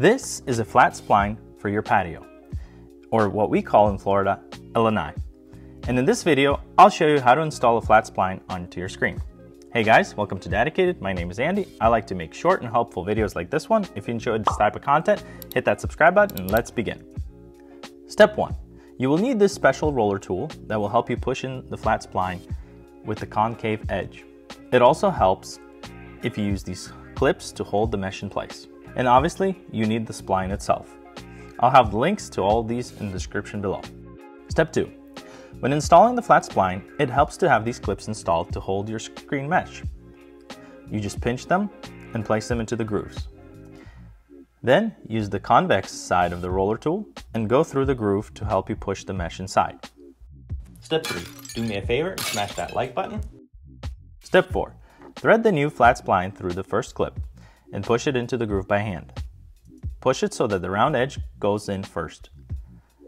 This is a flat spline for your patio, or what we call in Florida, a lanai. And in this video, I'll show you how to install a flat spline onto your screen. Hey guys, welcome to Daddicated. My name is Andy. I like to make short and helpful videos like this one. If you enjoyed this type of content, hit that subscribe button and let's begin. Step one, you will need this special roller tool that will help you push in the flat spline with the concave edge. It also helps if you use these clips to hold the mesh in place. And obviously, you need the spline itself. I'll have links to all these in the description below. Step 2. When installing the flat spline, it helps to have these clips installed to hold your screen mesh. You just pinch them and place them into the grooves. Then use the convex side of the roller tool and go through the groove to help you push the mesh inside. Step 3. Do me a favor and smash that like button. Step 4. Thread the new flat spline through the first clip and push it into the groove by hand. Push it so that the round edge goes in first,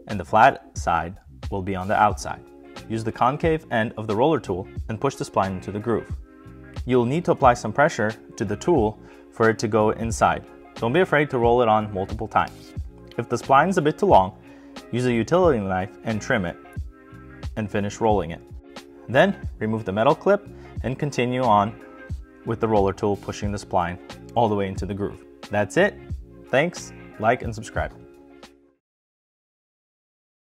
and the flat side will be on the outside. Use the concave end of the roller tool and push the spline into the groove. You'll need to apply some pressure to the tool for it to go inside. Don't be afraid to roll it on multiple times. If the spline is a bit too long, use a utility knife and trim it and finish rolling it. Then remove the metal clip and continue on with the roller tool pushing the spline all the way into the groove. That's it. Thanks, like, and subscribe.